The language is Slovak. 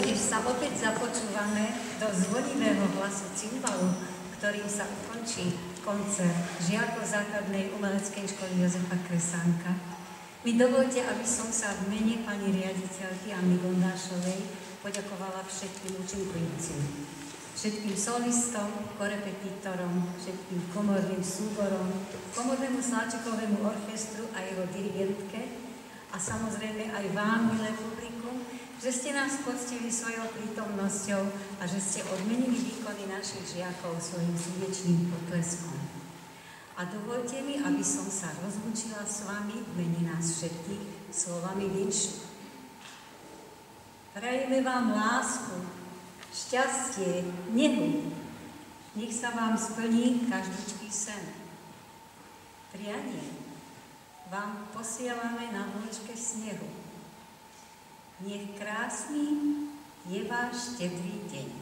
keď sa opäť započúvame do zvonivého hlasu cymbalu, ktorým sa ukončí koncert žiakov základnej umeleckej školy Jozefa Kresánka, mi dovolte, aby som sa v mene pani riaditeľky Anny Gondášovej poďakovala všetkým účinkujúcim. Všetkým solistom, korepetitorom, všetkým komorným súborom, komornému sláčikovému orchestru a jeho dirigentke, a samozrejme aj vám, milé publikum, že ste nás poctili svojou prítomnosťou a že ste odmenili výkony našich žiakov svojim srdečným potleskom. A dovolte mi, aby som sa rozlúčila s vami v mene nás všetkých slovami vinšu. Prajme vám lásku, šťastie, nehu. Nech sa vám splní každúčký sen. Prianie vám posielame na vlčke snehu nech krásny je váš štedrý deň.